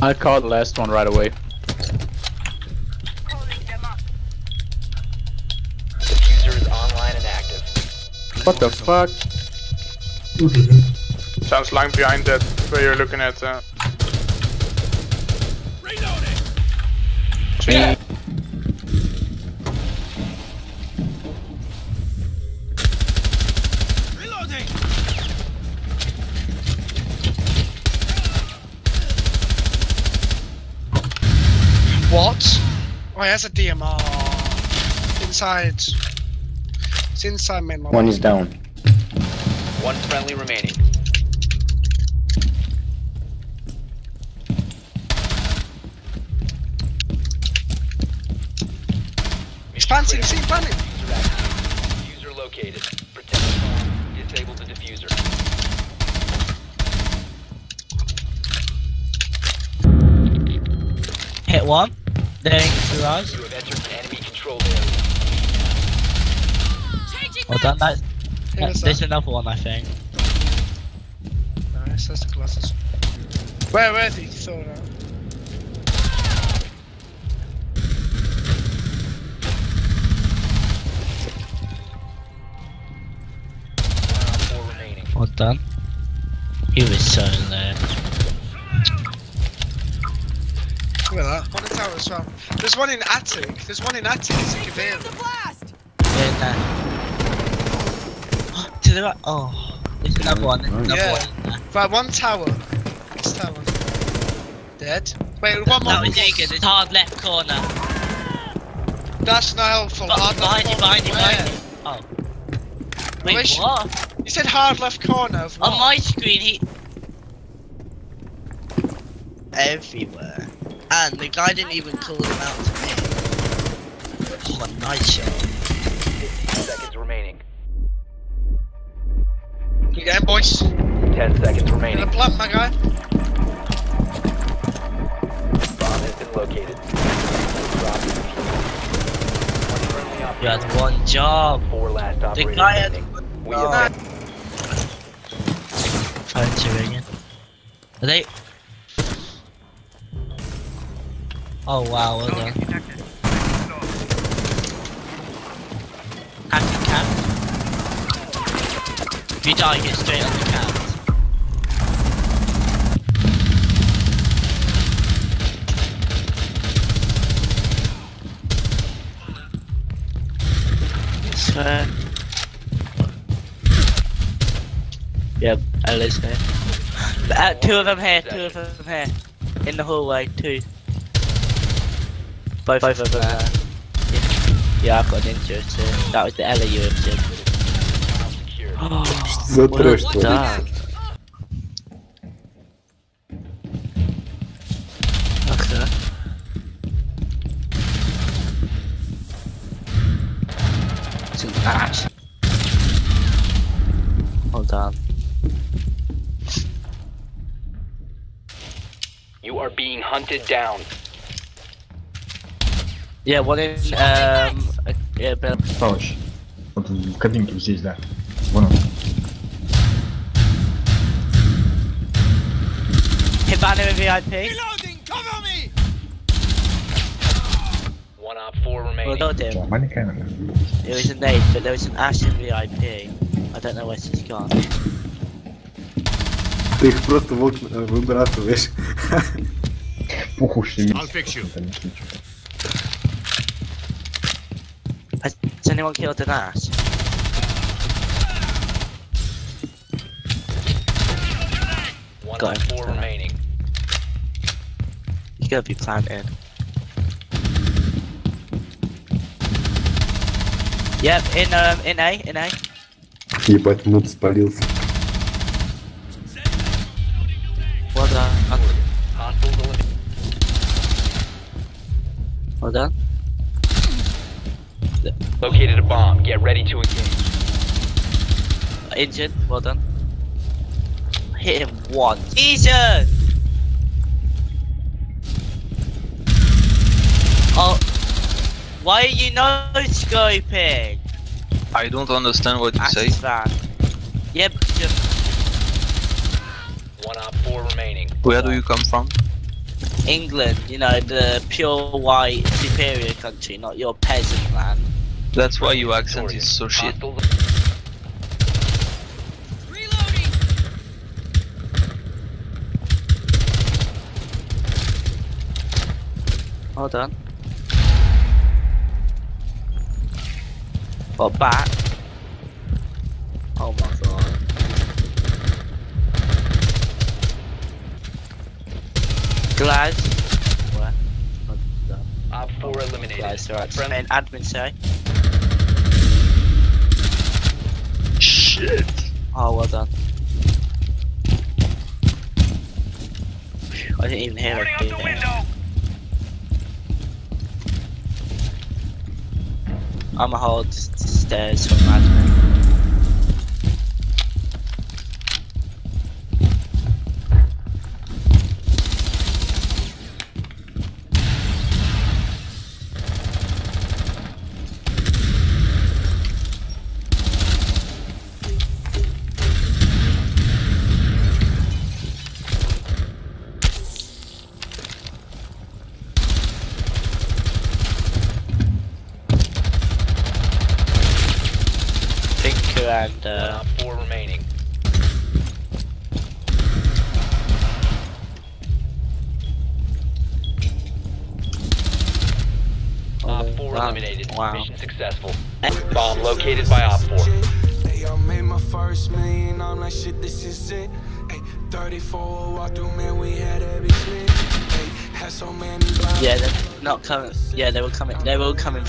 I caught the last one right away. Defuser is online and active. What the fuck? Sounds lying behind that where you're looking at. Uh, Me. What? Oh, he has a DMR. Inside. It's inside main mobile. One is down. One friendly remaining. He's planting, see, planting. Defuser located. Protect the bomb. Disable the defuser. Hit one. Then two eyes. You have entered an enemy controlled area. Well done. That, Here's there's another one, I think. Nice, that's the glasses. Where, where did you throw it out? Four remaining. Well done. He was so low. Look at that. One in tower as well. There's one in attic. There's one in attic. It's a Cavalier. Yeah, no. to the right. Oh, there's another one. There's another Yeah. one in there. Right, one tower. This tower. Dead. Wait, one more. That was really good. It's hard left corner. That's not helpful. Oh, hard behind you, left behind you, corner. behind you. Oh. Wait, Wish- what? You said hard left corner of what? On my screen, he. Everywhere. And the guy didn't even call him out to me. Oh, nice shot. 15 seconds remaining. You getting boys? 10 seconds In remaining. the plant, my guy. Bomb has been located. Drop. One You had one job. Four last The guy had. standing. We Oh. have Phones are ringing. Are they? Oh wow, well done. Happy cat. If you die, get straight on the cat. Swear. Yep, Ela's here. Uh, two of them here, two of them here. In the hallway, two both, both of them uh, Yeah, I've got an injury too. That was the Ela you injured. Затрешь Да. Okay. Too much. Hold on. You are being hunted down. Yeah, one in, um, uh, yeah, but Палыч. Вот в кабинке вот здесь, да. Вон он. hit banner in VIP. One op four Well, remaining. not him. Нормальная камера. It was a nade, but there was an Ash in VIP. I don't know where she's gone. Ты их просто в окна э, выбрасываешь. Похуй что I'll fix you. anyone killed an Ash? One Got op him. four remaining. He's gonna be planted. Yep, in um in A, in A. Ебать, мут спалился. Well done. Hostiles eliminated. Well done. Located a bomb. Get ready to engage. Injured. Well done. Hit him once. Ethan! Oh. Why are you not scoping? I don't understand what you say. Axis van. Yeah, because One op four remaining. Where do you come from? England, you know, the pure white superior country, not your peasant land. That's why your accent is so shit. Hostiles Hold on. Oh, or back. Oh my god. Glass. What? What the- Op 4 eliminated. Glass, alright. Friendly And admin say. Shit! Oh, well done. I didn't even hear it. Being there. I'm a hold stairs from admin. Uh, Op 4. Op 4 wow. eliminated. Wow. Mission successful. Bomb located by Op 4. Hey, I made my first million. I'm like, shit, this is it. Hey, 34 walk through, man, we had every split. Hey, had so many Yeah, they're not coming. Yeah, they were coming. They were coming